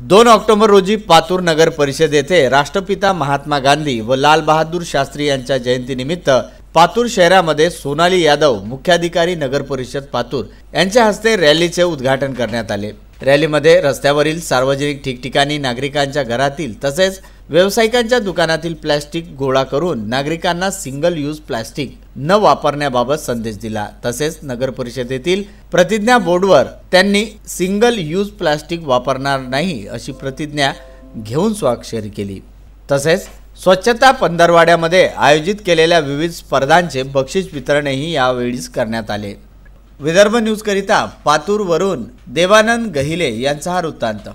दोन ऑक्टोबर रोजी पातूर नगर परिषद येथे राष्ट्रपिता महात्मा गांधी व लाल बहादूर शास्त्री यांच्या जयंतीनिमित्त पातूर शहरामध्ये सोनाली यादव मुख्याधिकारी नगर परिषद पातूर यांच्या हस्ते रॅलीचे उद्घाटन करण्यात आले. रॅलीमध्ये रस्त्यावरील सार्वजनिक ठिकठिकाणी नागरिकांच्या घरातील तसेच व्यावसायिकांच्या दुकानातील प्लॅस्टिक गोळा करून नागरिकांना सिंगल यूज प्लॅस्टिक न वापरण्याबाबत संदेश दिला. तसेच नगर परिषदेतील प्रतिज्ञा बोर्डवर त्यांनी सिंगल यूज प्लॅस्टिक वापरणार नाही अशी प्रतिज्ञा घेऊन स्वाक्षरी केली. तसेच स्वच्छता पंधरवाड्यामध्ये आयोजित केलेल्या विविध स्पर्धांचे बक्षीस वितरणही यावेळीच करण्यात आले. विदर्भ न्यूजकरिता पातूरवरून देवानंद गहिले यांचा हा वृत्तांत.